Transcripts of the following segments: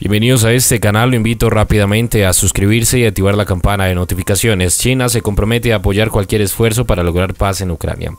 Bienvenidos a este canal, lo invito rápidamente a suscribirse y activar la campana de notificaciones. China se compromete a apoyar cualquier esfuerzo para lograr paz en Ucrania.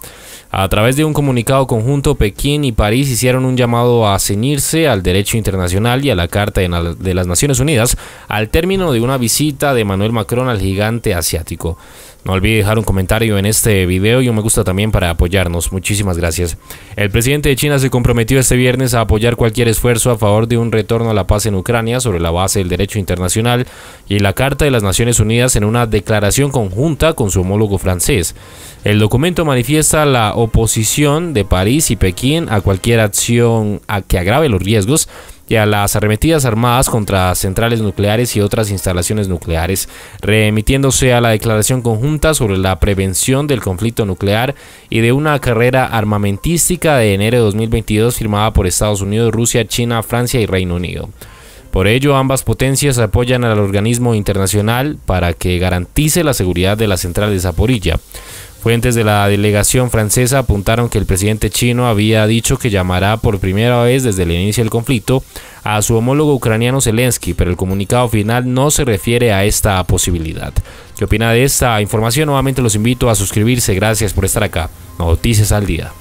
A través de un comunicado conjunto, Pekín y París hicieron un llamado a ceñirse al derecho internacional y a la Carta de las Naciones Unidas al término de una visita de Manuel Macron al gigante asiático. No olvide dejar un comentario en este video y un me gusta también para apoyarnos. Muchísimas gracias. El presidente de China se comprometió este viernes a apoyar cualquier esfuerzo a favor de un retorno a la paz en Ucrania sobre la base del derecho internacional y la Carta de las Naciones Unidas en una declaración conjunta con su homólogo francés. El documento manifiesta la oposición de París y Pekín a cualquier acción que agrave los riesgos y a las arremetidas armadas contra centrales nucleares y otras instalaciones nucleares, remitiéndose a la declaración conjunta sobre la prevención del conflicto nuclear y de una carrera armamentística de enero de 2022 firmada por Estados Unidos, Rusia, China, Francia y Reino Unido. Por ello, ambas potencias apoyan al organismo internacional para que garantice la seguridad de la central de Zaporilla. Fuentes de la delegación francesa apuntaron que el presidente chino había dicho que llamará por primera vez desde el inicio del conflicto a su homólogo ucraniano Zelensky, pero el comunicado final no se refiere a esta posibilidad. ¿Qué opina de esta información? Nuevamente los invito a suscribirse. Gracias por estar acá. Noticias al día.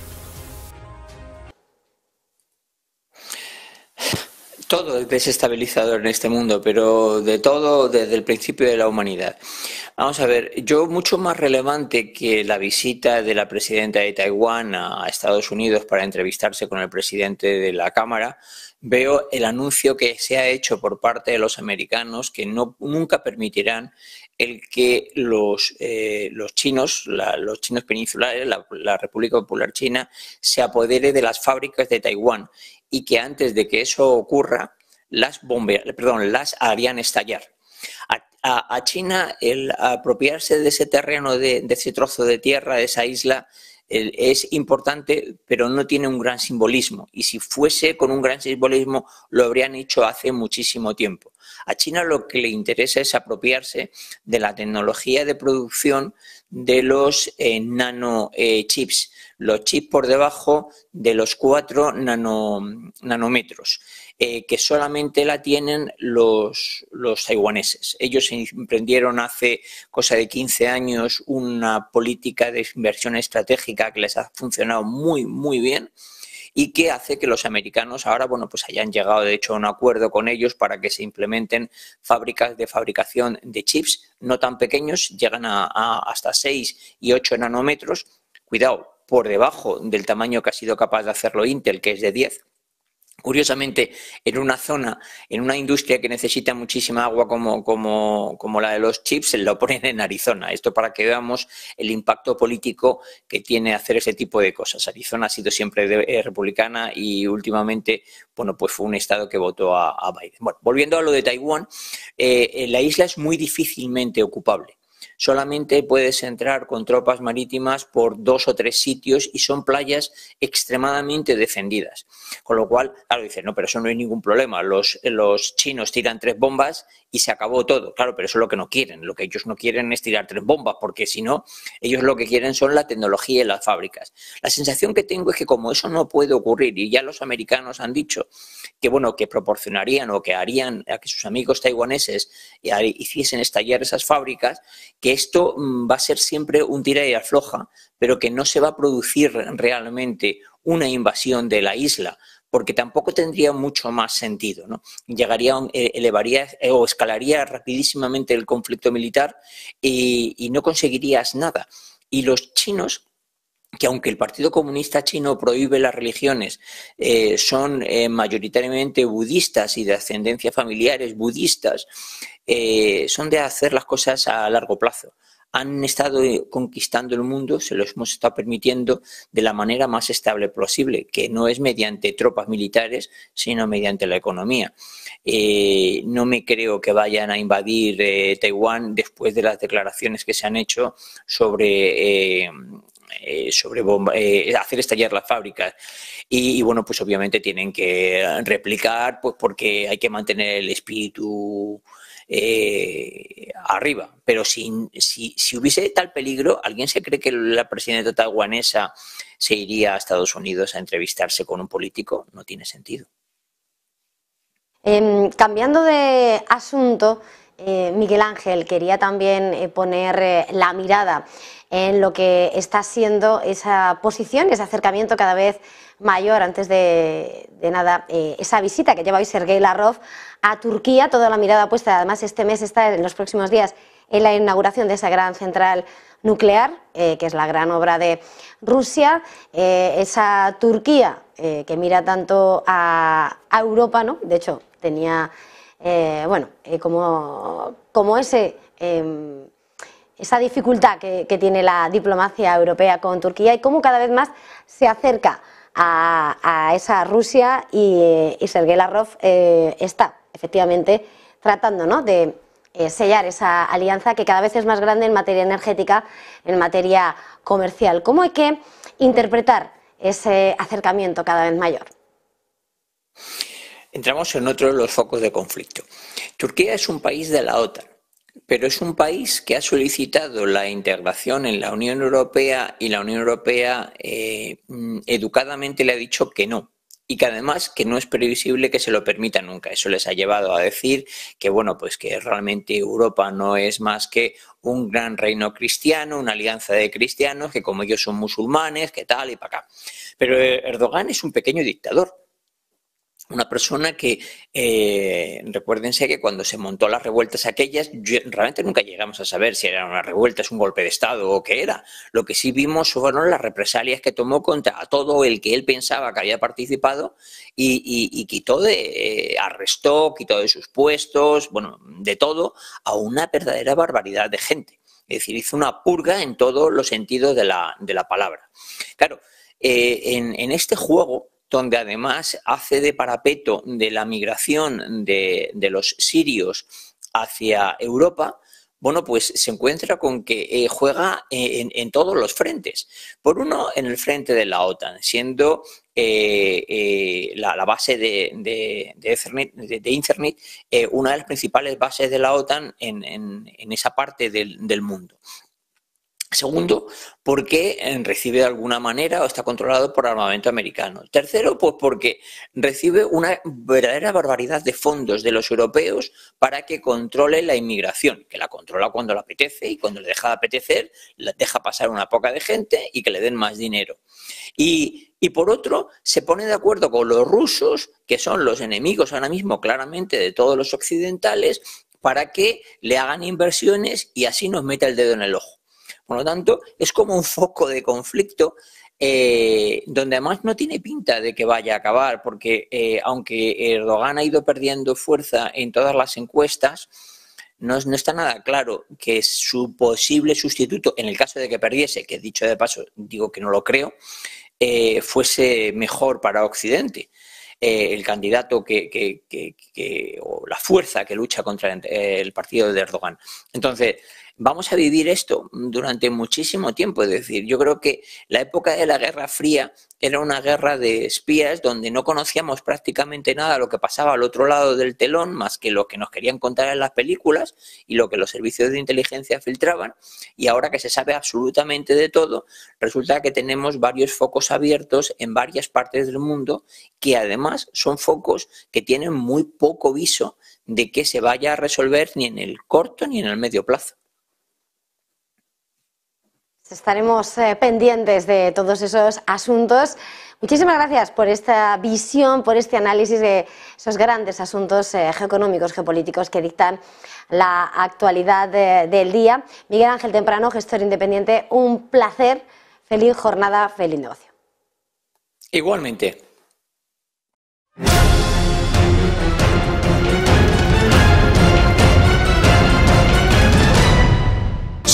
Todo es desestabilizador en este mundo, pero de todo desde el principio de la humanidad. Vamos a ver, yo mucho más relevante que la visita de la presidenta de Taiwán a Estados Unidos para entrevistarse con el presidente de la Cámara, veo el anuncio que se ha hecho por parte de los americanos que no, nunca permitirán el que los, eh, los chinos, los chinos peninsulares, la, la República Popular China, se apodere de las fábricas de Taiwán y que antes de que eso ocurra, las, perdón, las harían estallar. A, China el apropiarse de ese terreno, de, ese trozo de tierra, de esa isla, es importante, pero no tiene un gran simbolismo. Y si fuese con un gran simbolismo, lo habrían hecho hace muchísimo tiempo. A China lo que le interesa es apropiarse de la tecnología de producción de los eh, nanochips, los chips por debajo de los 4 nanómetros, eh, que solamente la tienen los, los taiwaneses. Ellos emprendieron hace cosa de 15 años una política de inversión estratégica que les ha funcionado muy, muy bien y que hace que los americanos ahora, bueno, pues hayan llegado de hecho a un acuerdo con ellos para que se implementen fábricas de fabricación de chips no tan pequeños, llegan a, hasta 6 y 8 nanómetros. Cuidado, por debajo del tamaño que ha sido capaz de hacerlo Intel, que es de 10. Curiosamente, en una zona, en una industria que necesita muchísima agua como, como, como, la de los chips, se lo ponen en Arizona. Esto para que veamos el impacto político que tiene hacer ese tipo de cosas. Arizona ha sido siempre eh, republicana y últimamente, bueno, pues fue un estado que votó a, Biden. Bueno, volviendo a lo de Taiwán, eh, la isla es muy difícilmente ocupable solamente puedes entrar con tropas marítimas por dos o tres sitios y son playas extremadamente defendidas. Con lo cual, claro, dicen, no, pero eso no hay ningún problema. Los, los chinos tiran tres bombas y se acabó todo. Claro, pero eso es lo que no quieren. Lo que ellos no quieren es tirar tres bombas, porque si no, ellos lo que quieren son la tecnología y las fábricas. La sensación que tengo es que como eso no puede ocurrir, y ya los americanos han dicho que, bueno, que proporcionarían o que harían a que sus amigos taiwaneses hiciesen estallar esas fábricas, que esto mm, va a ser siempre un tira y afloja, pero que no se va a producir realmente una invasión de la isla, porque tampoco tendría mucho más sentido. ¿no? Llegaría, eh, elevaría eh, o escalaría rapidísimamente el conflicto militar y, no conseguirías nada. Y los chinos que aunque el Partido Comunista Chino prohíbe las religiones, eh, son mayoritariamente budistas y de ascendencia familiares budistas, eh, son de hacer las cosas a largo plazo. Han estado eh, conquistando el mundo, se los hemos estado permitiendo de la manera más estable posible, que no es mediante tropas militares, sino mediante la economía. Eh, no me creo que vayan a invadir Taiwán después de las declaraciones que se han hecho sobre sobre hacer estallar las fábricas. Y, bueno, pues obviamente tienen que replicar, pues porque hay que mantener el espíritu eh, arriba. Pero si, si, si, hubiese tal peligro, ¿alguien se cree que la presidenta taiwanesa se iría a Estados Unidos a entrevistarse con un político? No tiene sentido. Em, cambiando de asunto, eh, Miguel Ángel quería también eh, poner eh, la mirada en lo que está siendo esa posición, ese acercamiento cada vez mayor, antes de, nada, esa visita que lleva hoy Sergei Lavrov a Turquía, toda la mirada puesta, además este mes está en los próximos días en la inauguración de esa gran central nuclear, que es la gran obra de Rusia, esa Turquía que mira tanto a, a Europa, ¿no? De hecho, tenía eh, bueno, eh, como, em, esa dificultad que, tiene la diplomacia europea con Turquía y cómo cada vez más se acerca a, esa Rusia y, y Sergei Lavrov eh, está efectivamente tratando ¿no? de sellar esa alianza que cada vez es más grande en materia energética, en materia comercial. ¿Cómo hay que interpretar ese acercamiento cada vez mayor? Entramos en otro de los focos de conflicto. Turquía es un país de la OTAN, pero es un país que ha solicitado la integración en la Unión Europea y la Unión Europea eh, educadamente le ha dicho que no. Y que además que no es previsible que se lo permita nunca. Eso les ha llevado a decir que bueno, pues que realmente Europa no es más que un gran reino cristiano, una alianza de cristianos, que como ellos son musulmanes, que tal y para acá. Pero Erdogan es un pequeño dictador una persona que, eh, recuérdense que cuando se montó las revueltas aquellas, realmente nunca llegamos a saber si eran una revuelta, es un golpe de Estado o qué era. Lo que sí vimos fueron las represalias que tomó contra todo el que él pensaba que había participado y, quitó de, eh, arrestó, quitó de sus puestos, bueno, de todo, a una verdadera barbaridad de gente. Es decir, hizo una purga en todos los sentidos de la, palabra. Claro, eh, en, en este juego donde además hace de parapeto de la migración de, los sirios hacia Europa, bueno, pues se encuentra con que eh, juega en, todos los frentes. Por uno, en el frente de la OTAN, siendo eh, eh, la, base de, de, Internet, una de las principales bases de la OTAN en, esa parte del mundo. Segundo, porque eh, recibe de alguna manera o está controlado por armamento americano. Tercero, pues porque recibe una verdadera barbaridad de fondos de los europeos para que controle la inmigración, que la controla cuando le apetece y cuando le deja de apetecer, la deja pasar una poca de gente y que le den más dinero. Y, y por otro, se pone de acuerdo con los rusos, que son los enemigos ahora mismo claramente de todos los occidentales, para que le hagan inversiones y así nos meta el dedo en el ojo. Por lo tanto, es como un foco de conflicto eh, donde además no tiene pinta de que vaya a acabar, porque eh, aunque Erdogan ha ido perdiendo fuerza en todas las encuestas, no, está nada claro que su posible sustituto, en el caso de que perdiese, que dicho de paso digo que no lo creo, eh, fuese mejor para Occidente. el candidato que, o la fuerza que lucha contra el partido de Erdogan. Entonces, vamos a vivir esto durante muchísimo tiempo. Es decir, yo creo que la época de la Guerra Fría era una guerra de espías donde no conocíamos prácticamente nada de lo que pasaba al otro lado del telón, más que lo que nos querían contar en las películas y lo que los servicios de inteligencia filtraban. Y ahora que se sabe absolutamente de todo, resulta que tenemos varios focos abiertos en varias partes del mundo que además son focos que tienen muy poco viso de que se vaya a resolver ni en el corto ni en el medio plazo. Estaremos eh, pendientes de todos esos asuntos. Muchísimas gracias por esta visión, por este análisis de esos grandes asuntos eh, geopolíticos que dictan la actualidad del día. Miguel Ángel Temprano, gestor independiente, un placer. Feliz jornada, feliz negocio. Igualmente.